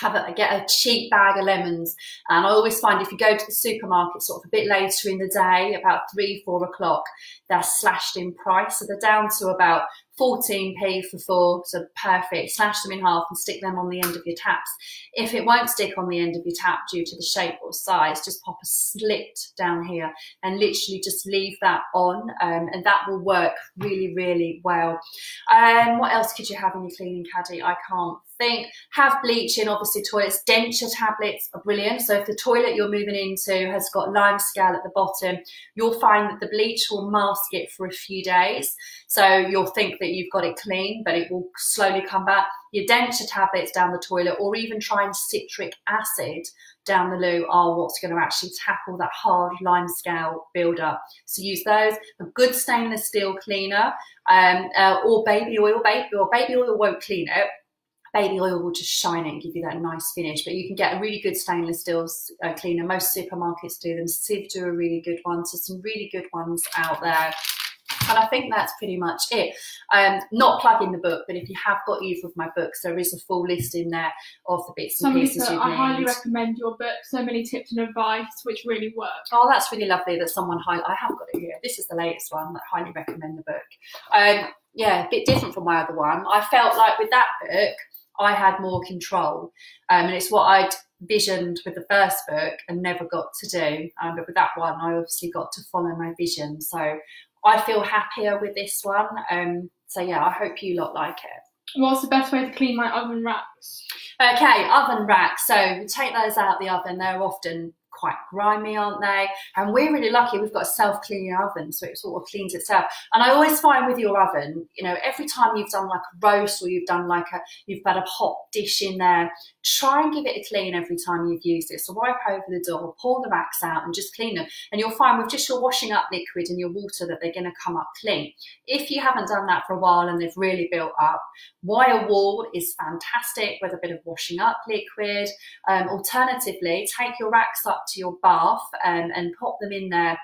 Speaker 1: have a, get a cheap bag of lemons. And I always find if you go to the supermarket sort of a bit later in the day, about three, four o'clock, they're slashed in price. So they're down to about 14p for four, so perfect. Slash them in half and stick them on the end of your taps. If it won't stick on the end of your tap due to the shape or size, just pop a slit down here and literally just leave that on, um, and that will work really, really well. Um, what else could you have in your cleaning caddy? I can't think. Have bleach in, obviously, toilets. Denture tablets are brilliant. So if the toilet you're moving into has got lime scale at the bottom, you'll find that the bleach will mask it for a few days. So you'll think that you've got it clean, but it will slowly come back. Your denture tablets down the toilet, or even trying citric acid down the loo, are what's going to actually tackle that hard lime scale build-up. So use those. A good stainless steel cleaner, um, uh, or baby oil. Baby or baby oil won't clean it baby oil will just shine it and give you that nice finish. But you can get a really good stainless steel uh, cleaner. Most supermarkets do them. Cif do a really good one. So some really good ones out there. And I think that's pretty much it. Um, not plugging the book, but if you have got either of my books, there is a full list in there of the bits and
Speaker 2: Somebody
Speaker 1: pieces
Speaker 2: said,
Speaker 1: you
Speaker 2: I
Speaker 1: need.
Speaker 2: highly recommend your book. So many tips and advice, which really work.
Speaker 1: Oh, that's really lovely that someone high. I have got it here. This is the latest one. I highly recommend the book. Um, yeah, a bit different from my other one. I felt like with that book, I had more control, um, and it's what I'd visioned with the first book and never got to do. Um, but with that one, I obviously got to follow my vision. So I feel happier with this one. Um, so yeah, I hope you lot like it.
Speaker 2: What's the best way to clean my oven racks?
Speaker 1: Okay, oven racks. So we take those out of the oven. They're often quite grimy, aren't they? And we're really lucky. We've got a self-cleaning oven, so it sort of cleans itself. And I always find with your oven, you know, every time you've done like a roast or you've done like a, you've got a hot dish in there, try and give it a clean every time you've used it. So wipe over the door, pull the racks out, and just clean them. And you'll find with just your washing up liquid and your water that they're going to come up clean. If you haven't done that for a while and they've really built up, wire wool is fantastic with a bit of washing up liquid. Um, alternatively, take your racks up to your bath um, and pop them in there.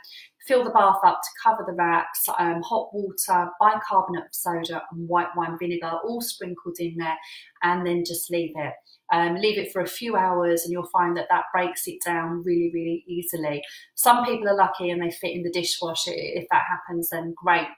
Speaker 1: Fill the bath up to cover the racks, um, hot water, bicarbonate of soda, and white wine vinegar all sprinkled in there, and then just leave it. Um, leave it for a few hours and you'll find that that breaks it down really, really easily. Some people are lucky and they fit in the dishwasher. If that happens, then great.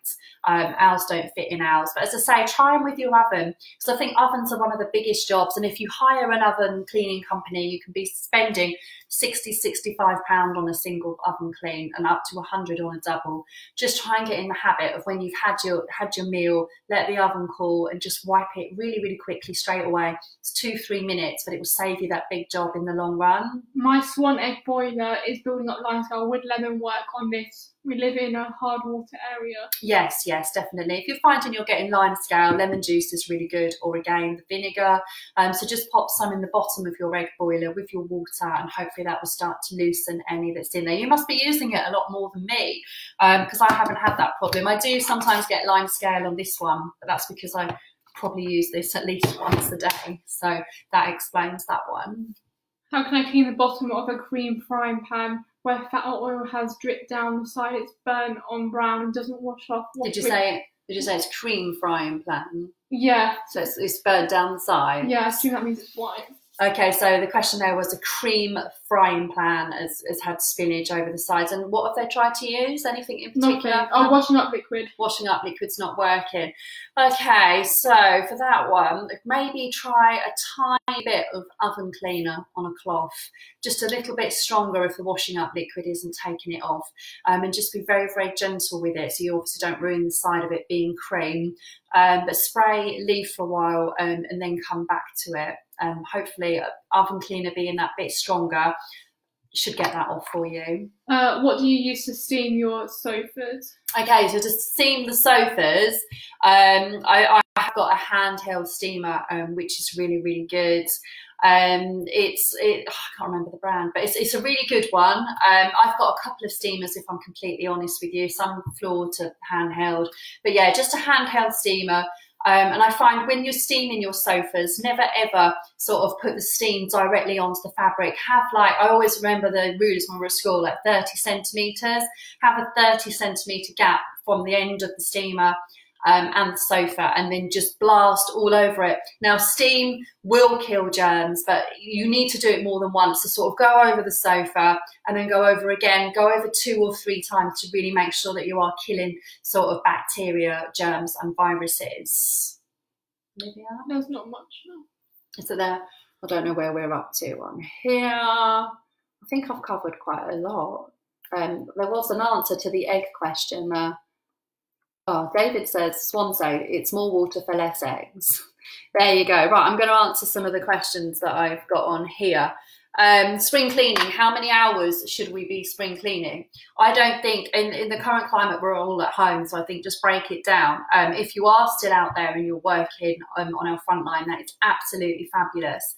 Speaker 1: Um, ours don't fit in ours. But as I say, try them with your oven because I think ovens are one of the biggest jobs. And if you hire an oven cleaning company, you can be spending 60, 65 pound on a single oven clean and up to 100 on a double. Just try and get in the habit of when you've had your had your meal, let the oven cool and just wipe it really, really quickly straight away. It's two, three minutes, but it will save you that big job in the long run.
Speaker 2: My swan egg boiler is building up limescale. Would lemon work on this? We live in a hard water area.
Speaker 1: Yes, yes, definitely. If you're finding you're getting lime scale, lemon juice is really good, or again, the vinegar. Um, so just pop some in the bottom of your egg boiler with your water, and hopefully that will start to loosen any that's in there. You must be using it a lot more than me because I haven't had that problem. I do sometimes get lime scale on this one, but that's because I probably use this at least once a day. So that explains that one.
Speaker 2: How can I clean the bottom of a cream frying pan where fat or oil has dripped down the side? It's burnt on brown and doesn't wash off. What
Speaker 1: Did you say? Did you say it's cream frying pan?
Speaker 2: Yeah,
Speaker 1: So it's, it's burned down the side.
Speaker 2: yeah. I assume that means it's white.
Speaker 1: Okay, so the question there was a cream frying pan has, has had spinach over the sides. And what have they tried to use? Anything in
Speaker 2: Nothing.
Speaker 1: particular?
Speaker 2: Oh, washing up liquid.
Speaker 1: Washing up liquid's not working. Okay, so for that one, maybe try a tiny bit of oven cleaner on a cloth, just a little bit stronger if the washing up liquid isn't taking it off. Um, and just be very, very gentle with it so you obviously don't ruin the side of it being cream. Um, but spray, leave for a while, um, and then come back to it. Um, hopefully, oven cleaner being that bit stronger should get that off for you.
Speaker 2: Uh, what do you use to steam your sofas?
Speaker 1: Okay, so to steam the sofas, um, I, I have got a handheld steamer, um, which is really, really good. Um, it's it, I can't remember the brand, but it's, it's a really good one. Um, I've got a couple of steamers, if I'm completely honest with you, some floor to handheld, but yeah, just a handheld steamer. Um, and I find when you're steaming your sofas, never ever sort of put the steam directly onto the fabric. Have like, I always remember the rules when we were at school, like 30 centimetres. Have a 30 centimetre gap from the end of the steamer um, and the sofa and then just blast all over it. Now, steam will kill germs, but you need to do it more than once to sort of go over the sofa and then go over again, go over two or three times to really make sure that you are killing sort of bacteria, germs, and viruses.
Speaker 2: There's not much. No.
Speaker 1: Is it there? I don't know where we're up to on here. I think I've covered quite a lot. Um, there was an answer to the egg question there. Oh, David says, Swansea, it's more water for less eggs. There you go. Right, I'm going to answer some of the questions that I've got on here. Um, spring cleaning, how many hours should we be spring cleaning? I don't think, in, in the current climate, we're all at home, so I think just break it down. Um, if you are still out there and you're working um, on our front line, that is absolutely fabulous.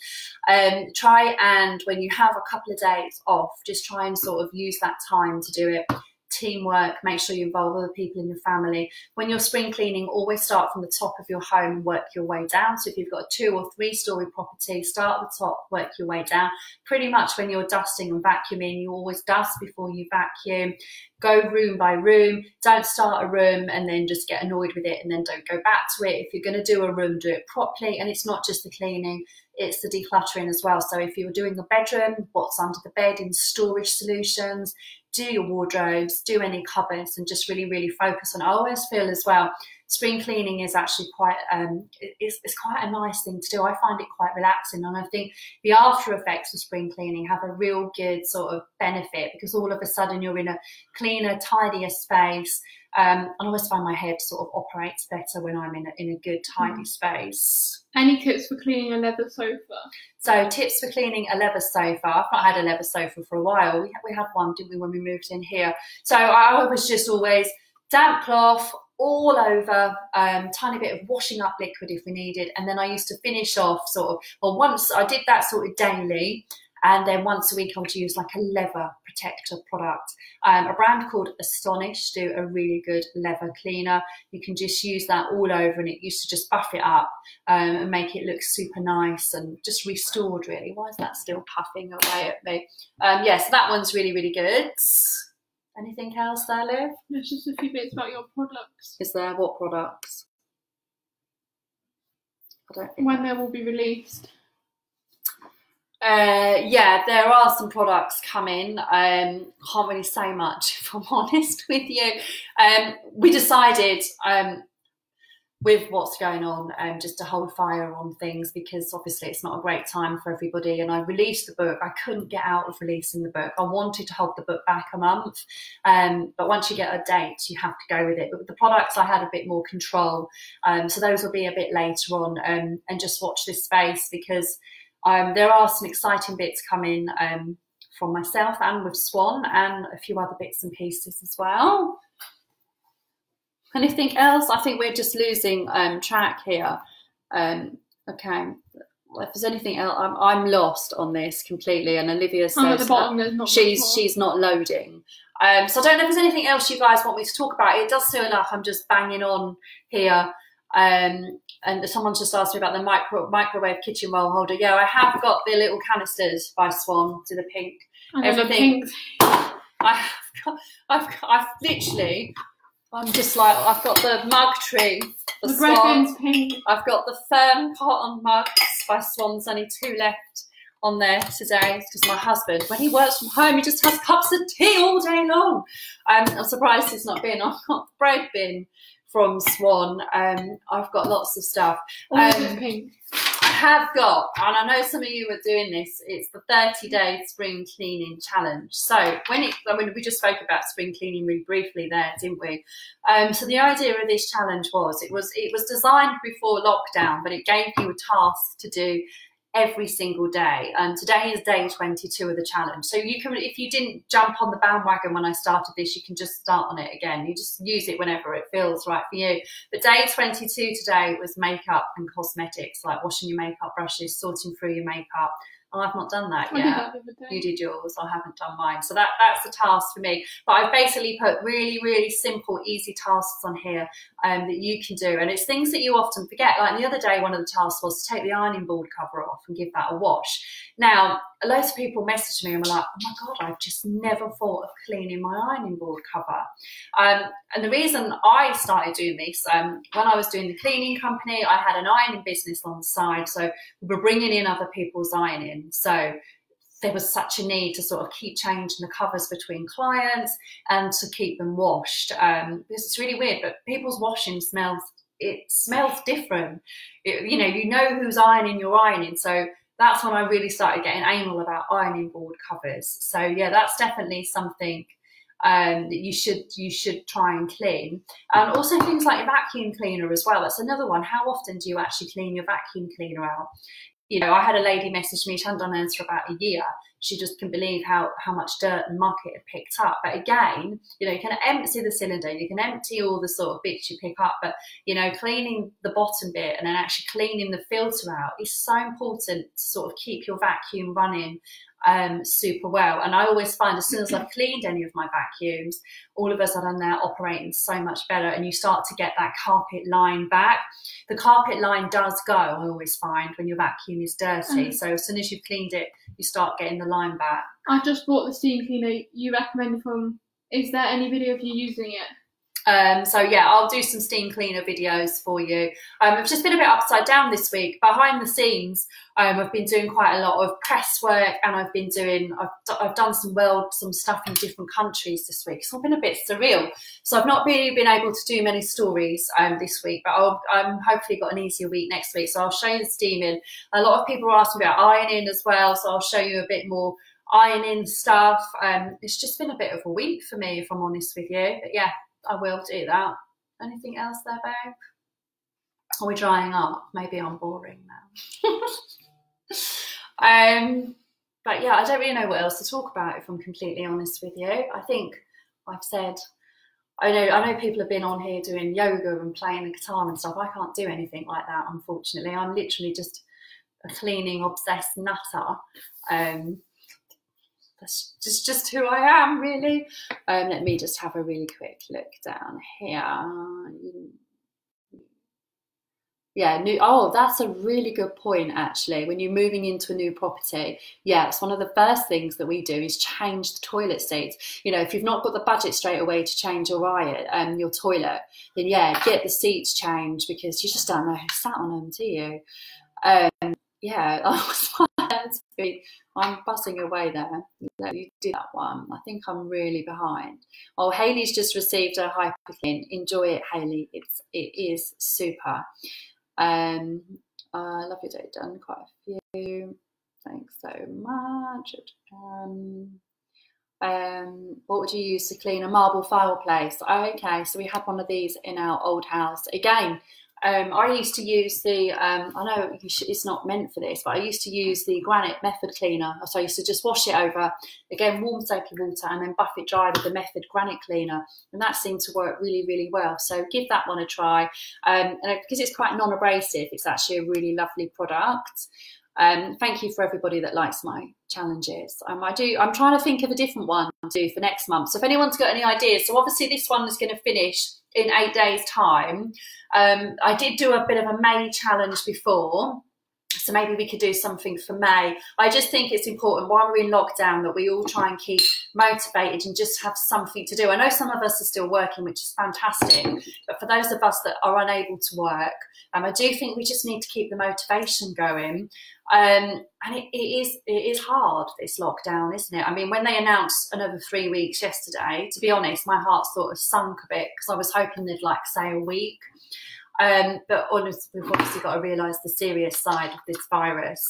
Speaker 1: Um, try and when you have a couple of days off, just try and sort of use that time to do it teamwork, make sure you involve other people in your family. When you're spring cleaning, always start from the top of your home and work your way down. So if you've got a two or three story property, start at the top, work your way down. Pretty much when you're dusting and vacuuming, you always dust before you vacuum. Go room by room. Don't start a room and then just get annoyed with it and then don't go back to it. If you're going to do a room, do it properly. And it's not just the cleaning, it's the decluttering as well. So if you're doing a bedroom, what's under the bed in storage solutions, do your wardrobes, do any cupboards, and just really, really focus on. I always feel as well, spring cleaning is actually quite um, it's, it's quite a nice thing to do. I find it quite relaxing, and I think the after effects of spring cleaning have a real good sort of benefit because all of a sudden you're in a cleaner, tidier space. Um, and I always find my head sort of operates better when I'm in a, in a good, tidy mm. space.
Speaker 2: Any tips for cleaning a leather sofa?
Speaker 1: So, tips for cleaning a leather sofa. I've not had a leather sofa for a while. We, we had one, didn't we, when we moved in here? So, I was just always damp cloth all over, um, tiny bit of washing up liquid if we needed. And then I used to finish off sort of, well, once I did that sort of daily. And then once a week, I would use like a leather protector product. Um, a brand called Astonish do a really good leather cleaner. You can just use that all over, and it used to just buff it up um, and make it look super nice and just restored. Really, why is that still puffing away at me? Um, yes, yeah, so that one's really really good. Anything else there, Liv?
Speaker 2: There's just a few bits about your products.
Speaker 1: Is there what products?
Speaker 2: I don't when they will be released.
Speaker 1: Uh, yeah, there are some products coming. Um, can't really say much if I'm honest with you. Um, we decided um, with what's going on um, just to hold fire on things because obviously it's not a great time for everybody. And I released the book. I couldn't get out of releasing the book. I wanted to hold the book back a month, um, but once you get a date, you have to go with it. But with the products, I had a bit more control. Um, so those will be a bit later on. Um, and just watch this space because um, there are some exciting bits coming um, from myself and with Swan and a few other bits and pieces as well. Anything else? I think we're just losing um, track here. Um, okay. If there's anything else, I'm, I'm lost on this completely. And Olivia says
Speaker 2: bottom,
Speaker 1: she's she's not loading. Um, so I don't know if there's anything else you guys want me to talk about. It does feel like I'm just banging on here. Um, and someone's just asked me about the micro, microwave kitchen roll holder. Yeah, I have got the little canisters by Swan to the pink.
Speaker 2: Everything. Pink.
Speaker 1: I've got, I've, I've literally, I'm just like, I've got the mug tree.
Speaker 2: The, the Swan. pink.
Speaker 1: I've got the Fearne Cotton mugs by Swan's, only two left on there today because my husband, when he works from home, he just has cups of tea all day long. Um, I'm surprised he's not been. I've the bread bin from Swan. Um, I've got lots of stuff.
Speaker 2: Um, I
Speaker 1: have got, and I know some of you are doing this. It's the 30 day spring cleaning challenge. So when it, I mean, we just spoke about spring cleaning really briefly there, didn't we? Um, so the idea of this challenge was it was it was designed before lockdown, but it gave you a task to do every single day. And today is day 22 of the challenge. So you can, if you didn't jump on the bandwagon when I started this, you can just start on it again. You just use it whenever it feels right for you. But day 22 today was makeup and cosmetics, like washing your makeup brushes, sorting through your makeup, Oh, I've not done that yet. you did yours. I haven't done mine. So that, that's the task for me. But I've basically put really, really simple, easy tasks on here um, that you can do. And it's things that you often forget. Like the other day, one of the tasks was to take the ironing board cover off and give that a wash. Now, loads of people messaged me and were like, oh my God, I've just never thought of cleaning my ironing board cover. Um, and the reason I started doing this, um, when I was doing the cleaning company, I had an ironing business on the side. So we were bringing in other people's ironing. So there was such a need to sort of keep changing the covers between clients and to keep them washed. Um, because it's really weird, but people's washing smells, it smells different. It, you know, you know who's ironing your ironing. So that's when I really started getting anal about ironing board covers. So yeah, that's definitely something um, that you should you should try and clean. And also things like your vacuum cleaner as well. That's another one. How often do you actually clean your vacuum cleaner out? You know, I had a lady message me, she hadn't done hers for about a year, she just can believe how how much dirt and muck it had picked up. But again, you know, you can empty the cylinder, you can empty all the sort of bits you pick up, but you know, cleaning the bottom bit and then actually cleaning the filter out is so important to sort of keep your vacuum running um, super well. And I always find as soon as I've cleaned any of my vacuums, all of a sudden they're operating so much better and you start to get that carpet line back. The carpet line does go, I always find, when your vacuum is dirty. Mm. So as soon as you've cleaned it, you start getting the line back.
Speaker 2: I just bought the steam cleaner you recommended from. Is there any video of you using it?
Speaker 1: Um, so yeah, I'll do some steam cleaner videos for you. Um, I've just been a bit upside down this week. Behind the scenes, um, I've been doing quite a lot of press work, and I've been doing I've, I've done some world some stuff in different countries this week. So I've been a bit surreal. So I've not really been able to do many stories um, this week, but I'll I'm hopefully got an easier week next week. So I'll show you the steaming. A lot of people are asking about ironing as well, so I'll show you a bit more ironing stuff. Um, it's just been a bit of a week for me, if I'm honest with you. But yeah, I will do that. Anything else there, babe? Are we drying up? Maybe I'm boring now. um, but yeah, I don't really know what else to talk about if I'm completely honest with you. I think I've said I know I know people have been on here doing yoga and playing the guitar and stuff. I can't do anything like that, unfortunately. I'm literally just a cleaning obsessed nutter. Um, that's just just who I am, really. Um, let me just have a really quick look down here. Yeah, new. Oh, that's a really good point, actually. When you're moving into a new property, yeah, it's one of the first things that we do is change the toilet seats. You know, if you've not got the budget straight away to change your riot, um, your toilet, then yeah, get the seats changed because you just don't know who sat on them, do you? Um, yeah, I'm buzzing away there. Let you did that one. I think I'm really behind. Oh, Haley's just received a hyperclean. Enjoy it, Haley. It's it is super. Um, I love your day. Done quite a few. Thanks so much. Um, um, what would you use to clean a marble fireplace? Oh, okay, so we had one of these in our old house. Again, um, I used to use the, um, I know it's not meant for this, but I used to use the granite method cleaner. So I used to just wash it over, again, warm soapy water, and then buff it dry with the method granite cleaner. And that seemed to work really, really well. So give that one a try. Um, and because it's quite non abrasive, it's actually a really lovely product. Um, thank you for everybody that likes my challenges. Um, I do. I'm trying to think of a different one to do for next month. So if anyone's got any ideas, so obviously this one is going to finish in eight days' time. Um, I did do a bit of a May challenge before. So maybe we could do something for May. I just think it's important while we're in lockdown that we all try and keep motivated and just have something to do. I know some of us are still working, which is fantastic, but for those of us that are unable to work, um, I do think we just need to keep the motivation going. Um, and it, it is it is hard this lockdown, isn't it? I mean, when they announced another three weeks yesterday, to be honest, my heart sort of sunk a bit because I was hoping they'd like say a week. Um, but honestly, we've obviously got to realise the serious side of this virus.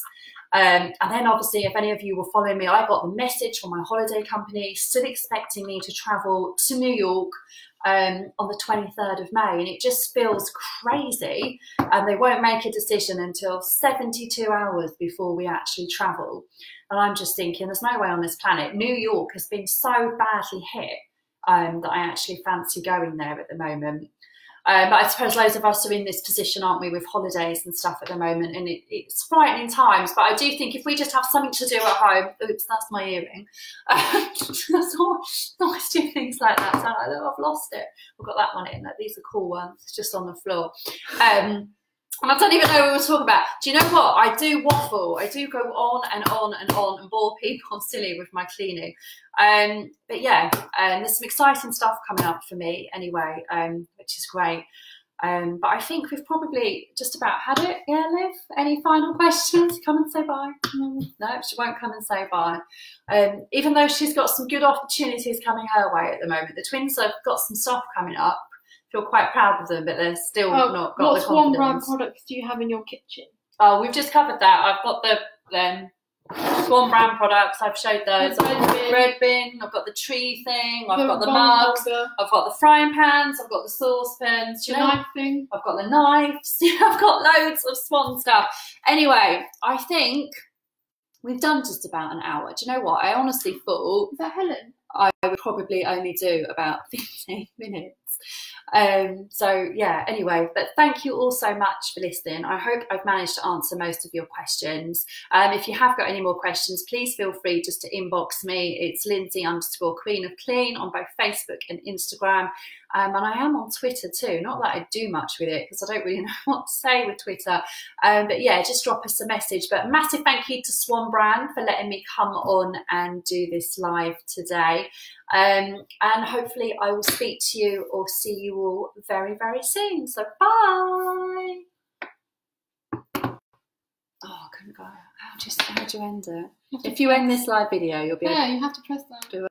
Speaker 1: Um, and then obviously, if any of you were following me, I got the message from my holiday company still expecting me to travel to New York um, on the 23rd of May, and it just feels crazy. And they won't make a decision until 72 hours before we actually travel. And I'm just thinking, there's no way on this planet. New York has been so badly hit um, that I actually fancy going there at the moment. Um, but I suppose loads of us are in this position, aren't we, with holidays and stuff at the moment, and it, it's frightening times. But I do think if we just have something to do at home, oops, that's my earring. that's all. Always do things like that. So like, oh, I've lost it. I've got that one in. Like, these are cool ones, just on the floor. Um, and I don't even know what we were talking about. Do you know what? I do waffle. I do go on and on and on and bore people silly with my cleaning. Um, but yeah, um, there's some exciting stuff coming up for me anyway, um, which is great. Um, but I think we've probably just about had it. Yeah, Liv? Any final questions? Come and say bye. No, she won't come and say bye. Um, even though she's got some good opportunities coming her way at the moment. The twins have got some stuff coming up feel quite proud of them, but they're still oh, not got
Speaker 2: the confidence. What one brand products do you have in your kitchen?
Speaker 1: Oh, we've just covered that. I've got the um, Swan brand products. I've showed those. Red bin. Red bin. I've got the tree thing. I've the got the mugs. Holder. I've got the frying pans. I've got the saucepans.
Speaker 2: The knife thing.
Speaker 1: I've got the knives. I've got loads of Swan stuff. Anyway, I think we've done just about an hour. Do you know what? I honestly thought.
Speaker 2: Is that Helen?
Speaker 1: I would probably only do about 15 minutes. Um, so yeah, anyway, but thank you all so much for listening. I hope I've managed to answer most of your questions. Um, if you have got any more questions, please feel free just to inbox me. It's Lynsey underscore Queen of Clean on both Facebook and Instagram. Um, and I am on Twitter too. Not that I do much with it because I don't really know what to say with Twitter. Um, but yeah, just drop us a message. But massive thank you to Swan Brand for letting me come on and do this live today. Um, and hopefully, I will speak to you or see you all very, very soon. So, bye. Oh, I couldn't go. How do how do you end it? If you end this live video, you'll be
Speaker 2: Yeah,
Speaker 1: able
Speaker 2: you have to press that.